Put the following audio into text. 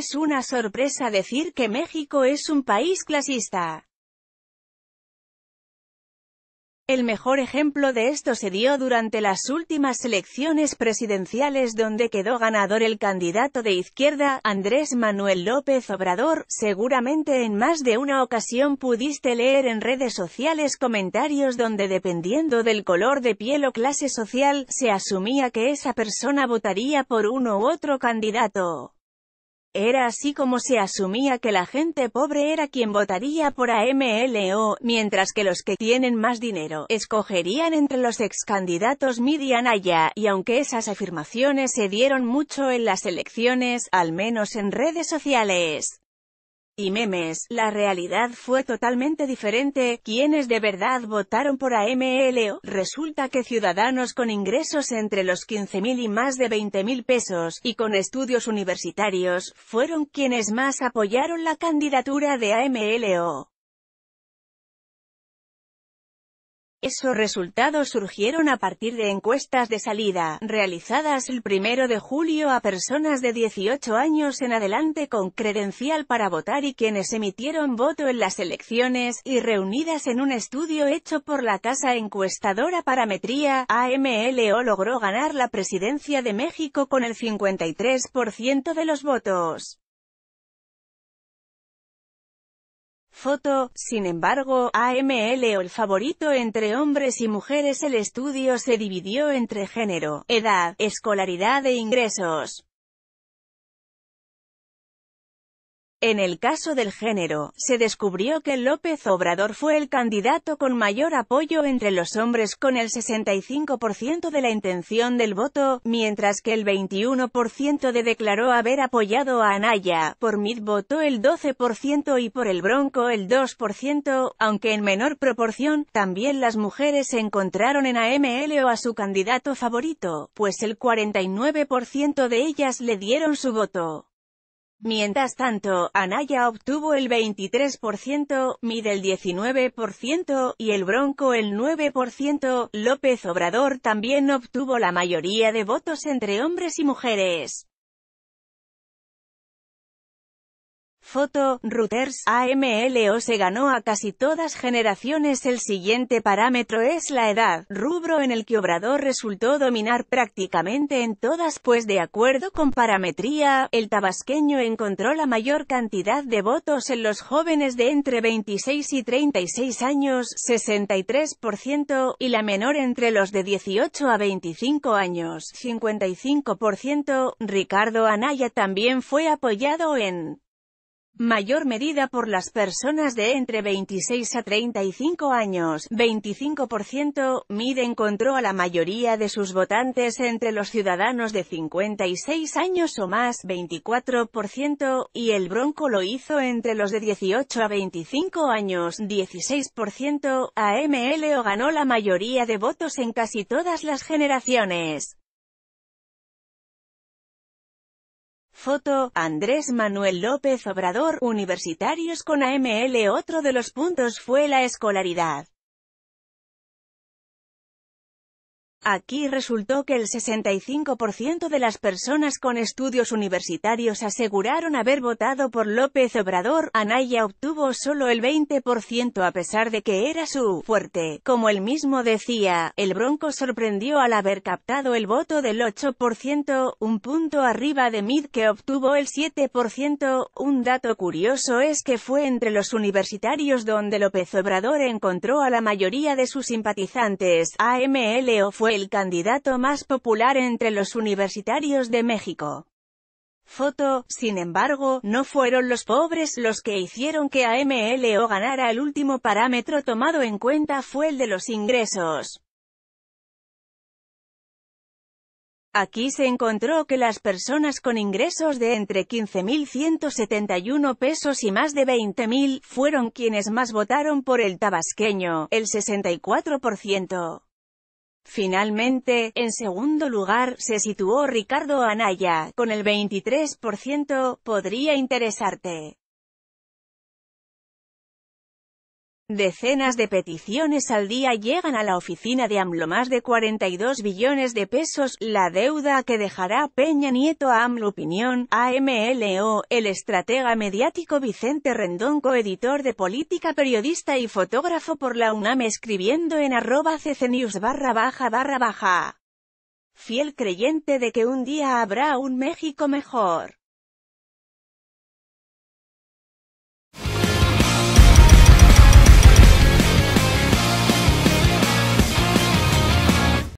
es una sorpresa decir que México es un país clasista. El mejor ejemplo de esto se dio durante las últimas elecciones presidenciales donde quedó ganador el candidato de izquierda, Andrés Manuel López Obrador. Seguramente en más de una ocasión pudiste leer en redes sociales comentarios donde dependiendo del color de piel o clase social, se asumía que esa persona votaría por uno u otro candidato. Era así como se asumía que la gente pobre era quien votaría por AMLO, mientras que los que tienen más dinero, escogerían entre los ex candidatos Midi Anaya, y aunque esas afirmaciones se dieron mucho en las elecciones, al menos en redes sociales, y memes, la realidad fue totalmente diferente. Quienes de verdad votaron por AMLO? Resulta que ciudadanos con ingresos entre los 15.000 y más de 20.000 pesos, y con estudios universitarios, fueron quienes más apoyaron la candidatura de AMLO. Esos resultados surgieron a partir de encuestas de salida, realizadas el primero de julio a personas de 18 años en adelante con credencial para votar y quienes emitieron voto en las elecciones, y reunidas en un estudio hecho por la casa encuestadora Parametría, AMLO logró ganar la presidencia de México con el 53% de los votos. Foto, sin embargo, AML o el favorito entre hombres y mujeres el estudio se dividió entre género, edad, escolaridad e ingresos. En el caso del género, se descubrió que López Obrador fue el candidato con mayor apoyo entre los hombres con el 65% de la intención del voto, mientras que el 21% de declaró haber apoyado a Anaya, por Mid votó el 12% y por el Bronco el 2%, aunque en menor proporción, también las mujeres encontraron en AML o a su candidato favorito, pues el 49% de ellas le dieron su voto. Mientras tanto, Anaya obtuvo el 23%, Mide el 19%, y el Bronco el 9%, López Obrador también obtuvo la mayoría de votos entre hombres y mujeres. Foto, Reuters, AMLO se ganó a casi todas generaciones. El siguiente parámetro es la edad, rubro en el que Obrador resultó dominar prácticamente en todas pues de acuerdo con parametría, el tabasqueño encontró la mayor cantidad de votos en los jóvenes de entre 26 y 36 años, 63%, y la menor entre los de 18 a 25 años, 55%, Ricardo Anaya también fue apoyado en mayor medida por las personas de entre 26 a 35 años, 25%, MID encontró a la mayoría de sus votantes entre los ciudadanos de 56 años o más, 24%, y el Bronco lo hizo entre los de 18 a 25 años, 16%, AMLO ganó la mayoría de votos en casi todas las generaciones. Foto, Andrés Manuel López Obrador, universitarios con AML Otro de los puntos fue la escolaridad. Aquí resultó que el 65% de las personas con estudios universitarios aseguraron haber votado por López Obrador, Anaya obtuvo solo el 20% a pesar de que era su fuerte. Como él mismo decía, el Bronco sorprendió al haber captado el voto del 8%, un punto arriba de Mid que obtuvo el 7%. Un dato curioso es que fue entre los universitarios donde López Obrador encontró a la mayoría de sus simpatizantes. AMLO el candidato más popular entre los universitarios de México. Foto, sin embargo, no fueron los pobres los que hicieron que AMLO ganara el último parámetro tomado en cuenta fue el de los ingresos. Aquí se encontró que las personas con ingresos de entre 15.171 pesos y más de 20.000, fueron quienes más votaron por el tabasqueño, el 64%. Finalmente, en segundo lugar, se situó Ricardo Anaya, con el 23%, podría interesarte. Decenas de peticiones al día llegan a la oficina de AMLO más de 42 billones de pesos, la deuda que dejará Peña Nieto a AMLO Opinión, AMLO, el estratega mediático Vicente Rendón coeditor de política periodista y fotógrafo por la UNAM escribiendo en arroba ccnews barra baja barra baja. Fiel creyente de que un día habrá un México mejor.